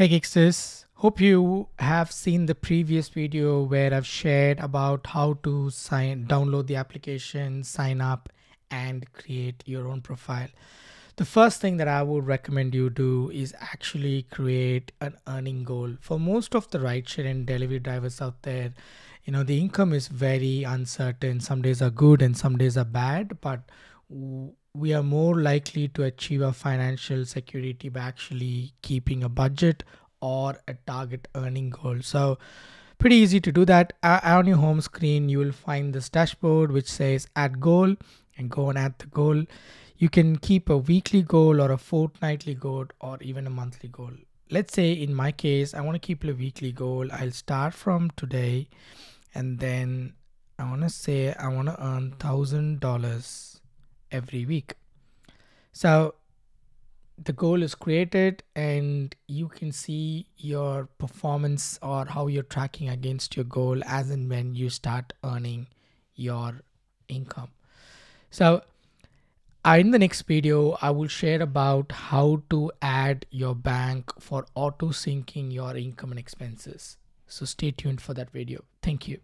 Hey Gigsters, hope you have seen the previous video where I've shared about how to sign download the application, sign up and create your own profile. The first thing that I would recommend you do is actually create an earning goal. For most of the rideshare and delivery drivers out there, you know, the income is very uncertain. Some days are good and some days are bad, but we are more likely to achieve a financial security by actually keeping a budget or a target earning goal. So pretty easy to do that. Uh, on your home screen, you will find this dashboard which says add goal and go and add the goal. You can keep a weekly goal or a fortnightly goal or even a monthly goal. Let's say in my case, I want to keep a weekly goal. I'll start from today and then I want to say I want to earn thousand dollars every week. So the goal is created and you can see your performance or how you're tracking against your goal as and when you start earning your income. So uh, in the next video, I will share about how to add your bank for auto syncing your income and expenses. So stay tuned for that video. Thank you.